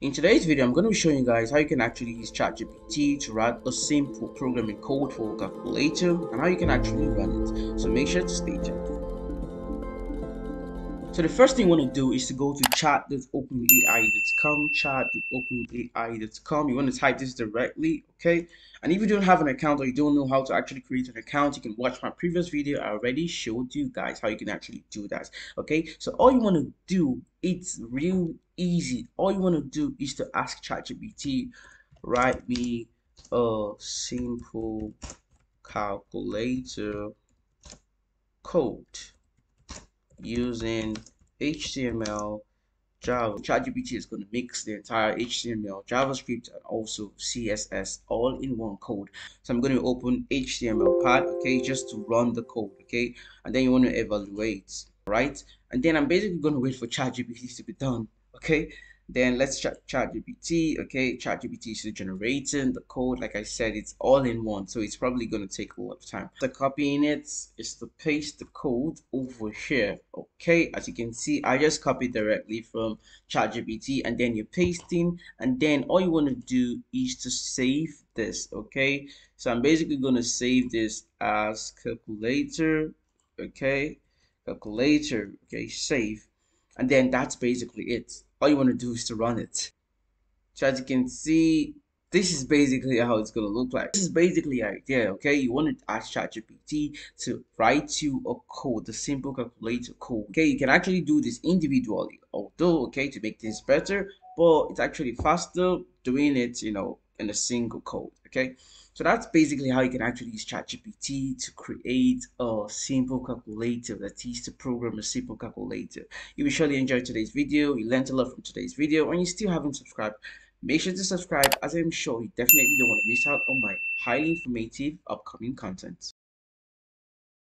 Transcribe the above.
In today's video, I'm going to be showing you guys how you can actually use ChatGPT to write a simple programming code for a calculator and how you can actually run it. So make sure to stay tuned. So the first thing you want to do is to go to chat.openai.com, chat.openai.com. You want to type this directly, okay? And if you don't have an account or you don't know how to actually create an account, you can watch my previous video. I already showed you guys how you can actually do that, okay? So all you want to do, it's real easy. All you want to do is to ask ChatGPT, write me a simple calculator code using HTML, Java. ChatGPT is going to mix the entire HTML, JavaScript, and also CSS all in one code. So I'm going to open HTML pad, okay, just to run the code, okay, and then you want to evaluate, right? And then I'm basically going to wait for ChatGPT to be done, okay? Then let's chat ChatGPT. Okay, ChatGPT is generating the code. Like I said, it's all in one, so it's probably going to take a lot of time. The copying it is to paste the code over here. Okay, as you can see, I just copied directly from ChatGPT, and then you're pasting, and then all you want to do is to save this. Okay, so I'm basically going to save this as calculator. Okay, calculator. Okay, save, and then that's basically it all you want to do is to run it. So as you can see, this is basically how it's going to look like. This is basically the idea, okay? You want to ask ChatGPT to write you a code, the simple calculator code. Okay, you can actually do this individually, although, okay, to make things better, but it's actually faster doing it, you know, in a single code, okay? So that's basically how you can actually use ChatGPT to create a simple calculator that is to program a simple calculator. You will surely enjoy today's video. You learned a lot from today's video and you still haven't subscribed. Make sure to subscribe as I'm sure you definitely don't want to miss out on my highly informative upcoming content.